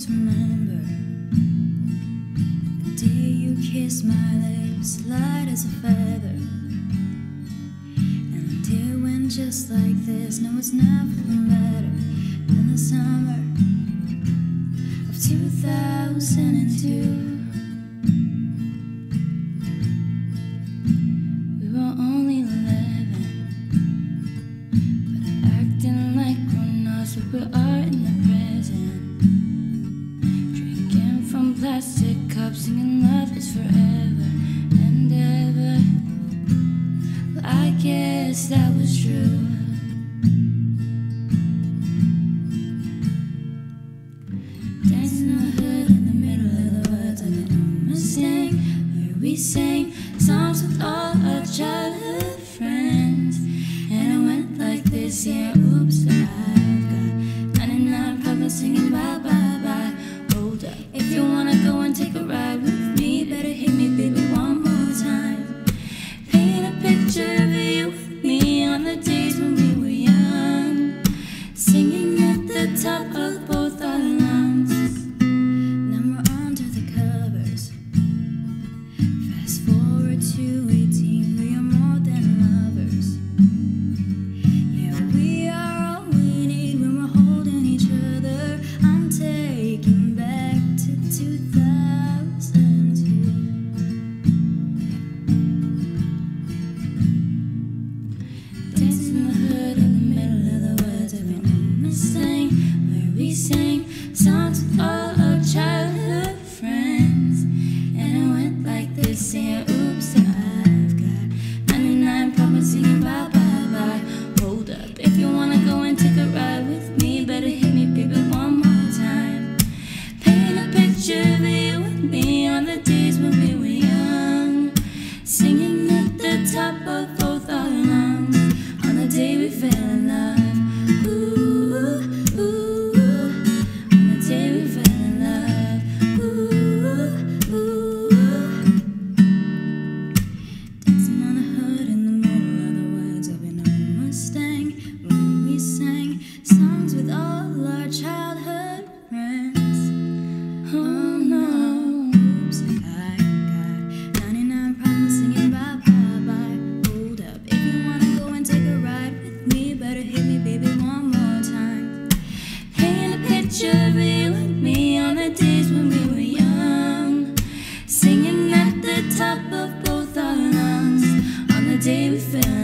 always remember the day you kissed my lips, light as a feather. And the day went just like this. No, it's nothing better than the summer of 2002. We were only 11, but I'm acting like we're not, we are. plastic cup singing love is forever and ever. I guess that was true. Dancing in the hood in the middle of the woods on an old Mustang where we sang. And love. should be with me on the days when we were young, singing at the top of both our lungs on the day we fell.